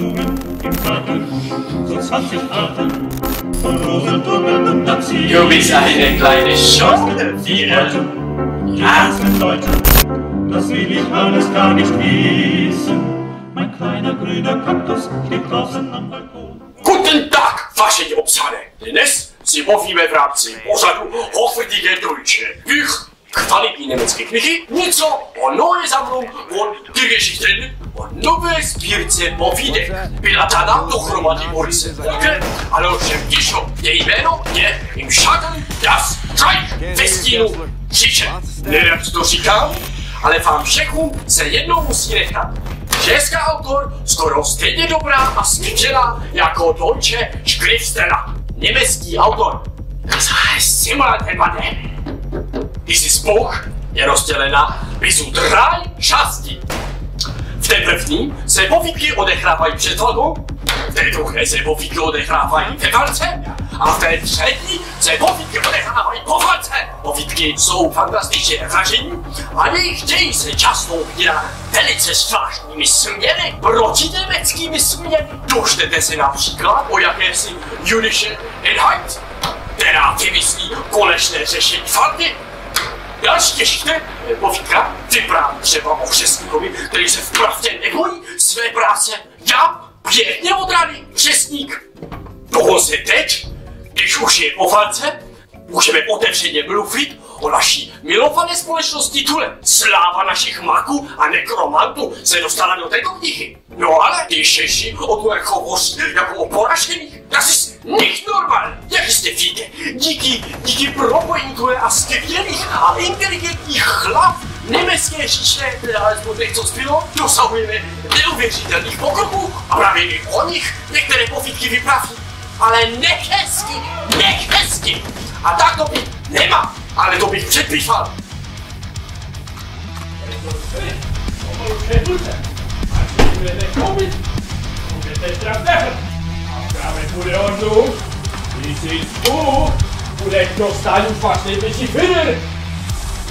Kugeln im Garten, so zwanzig Arten von Rosenblumen und Daxien. Du bist eine kleine Schurke, viele rasend Leute, das will ich alles gar nicht wissen. Mein kleiner grüner Kaktus steht draußen am Balkon. Guten Tag, wasche Jobshalle, denn es Sie Zimowi we Francji, du, hochwydige Deutsche. Ich kvalitní německé knihy, něco o Noé Sammlung von Tiergeschichten o nové sbírce povídek. Byla tada dohromady Borise Volke a Loršem Tišo. Její jméno je Im Schatten das Reich ve stínu Říše. Nerad to říkám, ale vám všechům se jednou musí nechat. Česká autor skoro stejně dobrá a skvělá jako Deutsche Schriftsteller. Německý autor. Das heißt Simulaterbade. Dieses Buch je rozdělena mezi tři části. V té první se povídky odehrávají před vodou, v té druhé se povídky odehrávají ve válce a v té třetí se povídky odehrávají po válce. Povídky jsou fantastické vražení a děj se často ubírá velice zvláštními směry, protiněmeckými směry. Dočtete se například o jakési Jüdische Einheit, která vymyslí konečné řešení falky. Další těžké povídka vypráví třeba o křesníkovi, který se v pravdě nebojí své práce. Já, pěkně odraný křesník. Se teď, když už je po válce, můžeme otevřeně mluvit o naší milované společnosti Tule. Sláva našich maků a nekromantů se dostala do této knihy. No ale ty Češi o Tule hovoří jako o poražených. Das ist nicht normal. Jak jste víte, díky, díky propojení Tule a skvělých a inteligentních chlap německé říše, teda alespoň těch, co zbylo, dosahujeme neuvěřitelných pokroků a právě i o nich některé povídky vypraví. Ale nehezky, nehezky. A tak to být nemá, ale to bych předpísal. Damit wurde Ordnung. Dieses Buch wurde dostali už fast největší fiddle.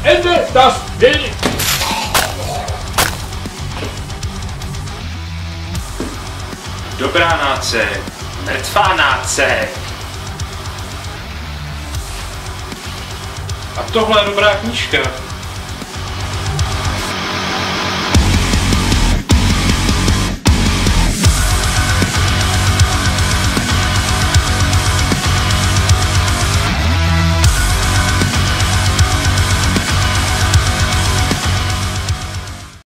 Ende das Bild. Dobrá náce, mrtvá náce. A tohle je dobrá knížka.